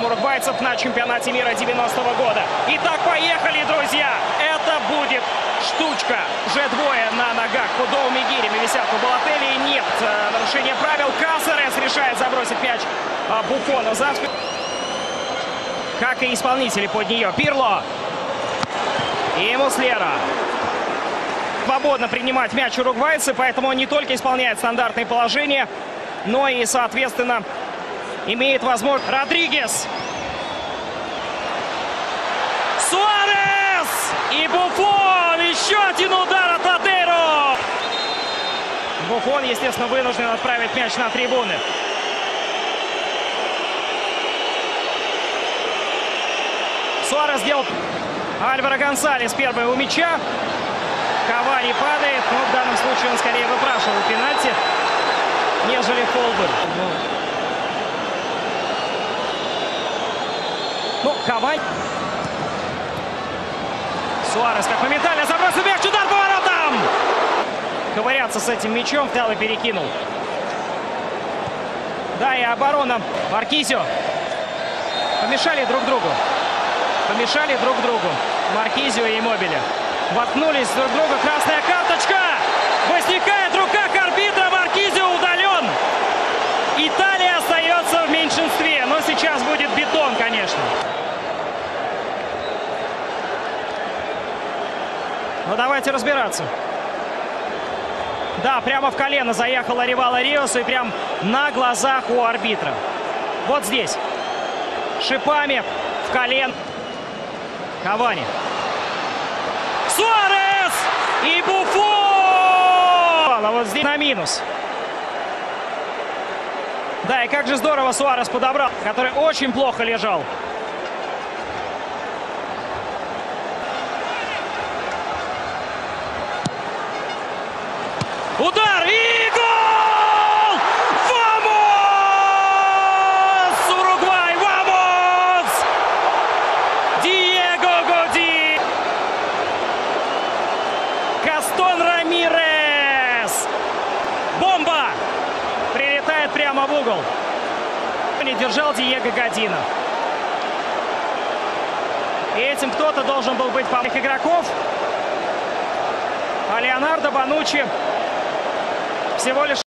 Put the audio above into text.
номером уругвайцев на чемпионате мира 90-го года. Итак, поехали, друзья! Это будет штучка. Уже двое на ногах. Худоу Мигирями висят по Балателии. Нет э, нарушения правил. Касарес решает забросить мяч э, Буфона за. Как и исполнители под нее. Пирло. И Муслера. Свободно принимать мяч уругвайцы, поэтому он не только исполняет стандартные положения, но и, соответственно, имеет возможность... Родригес! Суарес! И Буфон! Еще один удар от Латеро! Буфон, естественно, вынужден отправить мяч на трибуны. Суарес сделал Альваро Гонсалес первый у мяча. Кавани падает, но в данном случае он скорее выпрашивал пенальти, нежели фолбы. Ну, Кавань. Суарес как моментально забросил мяч, удар по воротам! Ковыряться с этим мячом, Тяло перекинул. Да, и оборона Маркизио. Помешали друг другу. Помешали друг другу. Маркизио и Мобили. Воткнулись друг друга. Красная карточка. Возникает в руках арбитра. Маркизио удален. Италия остается в меньшинстве. Но сейчас будет бетон, конечно. Ну, давайте разбираться. Да, прямо в колено заехала Ривала Риос и прям на глазах у арбитра. Вот здесь. Шипами в колен. Кавани. Суарес! И Буфон! А вот здесь на минус. Да, и как же здорово Суарес подобрал, который очень плохо лежал. Удар и гол! Вамос! Уругвай! Вамос! Диего Годи! Кастон Рамирес! Бомба! Прилетает прямо в угол. Не держал Диего Година. И этим кто-то должен был быть помощник игроков. А Леонардо Банучи всего лишь